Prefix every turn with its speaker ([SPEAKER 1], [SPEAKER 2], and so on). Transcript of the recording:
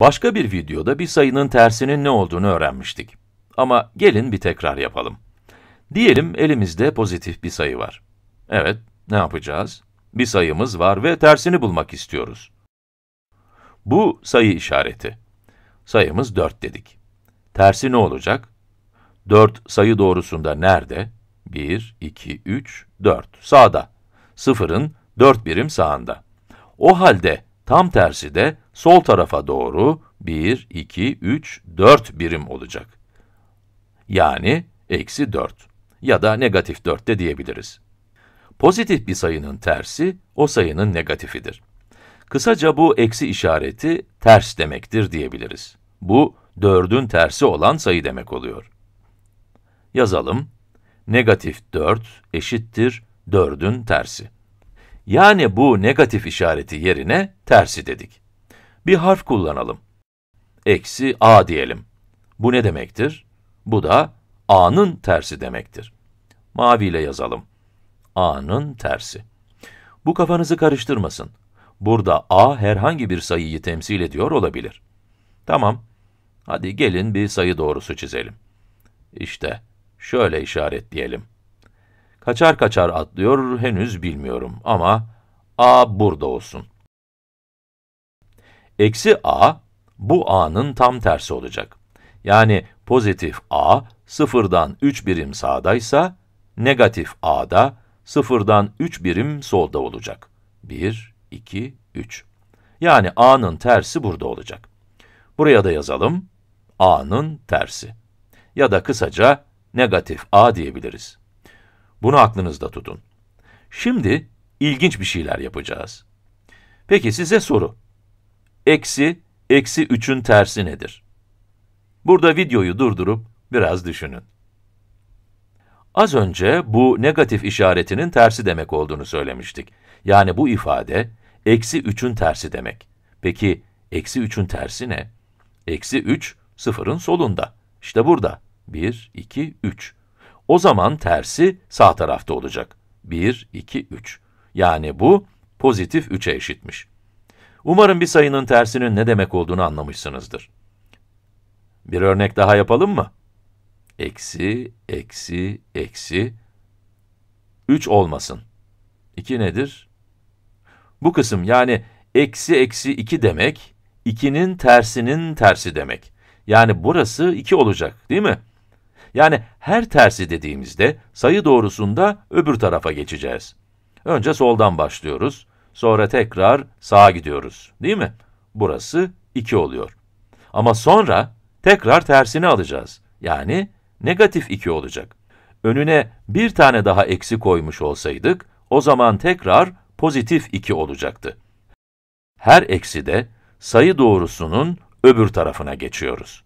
[SPEAKER 1] Başka bir videoda bir sayının tersinin ne olduğunu öğrenmiştik. Ama gelin bir tekrar yapalım. Diyelim elimizde pozitif bir sayı var. Evet, ne yapacağız? Bir sayımız var ve tersini bulmak istiyoruz. Bu sayı işareti. Sayımız 4 dedik. Tersi ne olacak? 4 sayı doğrusunda nerede? 1, 2, 3, 4. Sağda. Sıfırın 4 birim sağında. O halde tam tersi de sol tarafa doğru 1, 2, 3, 4 birim olacak. Yani eksi 4 ya da negatif 4 de diyebiliriz. Pozitif bir sayının tersi, o sayının negatifidir. Kısaca bu eksi işareti ters demektir diyebiliriz. Bu, 4'ün tersi olan sayı demek oluyor. Yazalım. Negatif 4 eşittir 4'ün tersi. Yani bu negatif işareti yerine tersi dedik. Bir harf kullanalım. Eksi a diyelim. Bu ne demektir? Bu da a'nın tersi demektir. Maviyle yazalım. a'nın tersi. Bu kafanızı karıştırmasın. Burada a herhangi bir sayıyı temsil ediyor olabilir. Tamam. Hadi gelin bir sayı doğrusu çizelim. İşte, şöyle işaretleyelim. Kaçar kaçar atlıyor henüz bilmiyorum ama a burada olsun. Eksi a, bu a'nın tam tersi olacak. Yani pozitif a, sıfırdan 3 birim sağdaysa, negatif a da sıfırdan 3 birim solda olacak. 1, 2, 3. Yani a'nın tersi burada olacak. Buraya da yazalım, a'nın tersi. Ya da kısaca negatif a diyebiliriz. Bunu aklınızda tutun. Şimdi ilginç bir şeyler yapacağız. Peki size soru. Eksi, eksi 3'ün tersi nedir? Burada videoyu durdurup biraz düşünün. Az önce bu negatif işaretinin tersi demek olduğunu söylemiştik. Yani bu ifade, eksi 3'ün tersi demek. Peki, eksi 3'ün tersi ne? Eksi 3, sıfırın solunda. İşte burada. 1, 2, 3. O zaman tersi sağ tarafta olacak. 1, 2, 3. Yani bu, pozitif 3'e eşitmiş. Umarım bir sayının tersinin ne demek olduğunu anlamışsınızdır. Bir örnek daha yapalım mı? Eksi, eksi, eksi. 3 olmasın. 2 nedir? Bu kısım yani eksi eksi 2 demek, 2'nin tersinin tersi demek. Yani burası 2 olacak, değil mi? Yani her tersi dediğimizde sayı doğrusunda öbür tarafa geçeceğiz. Önce soldan başlıyoruz, sonra tekrar sağa gidiyoruz, değil mi? Burası 2 oluyor. Ama sonra tekrar tersini alacağız. Yani negatif 2 olacak. Önüne bir tane daha eksi koymuş olsaydık, o zaman tekrar pozitif 2 olacaktı. Her eksi de sayı doğrusunun öbür tarafına geçiyoruz.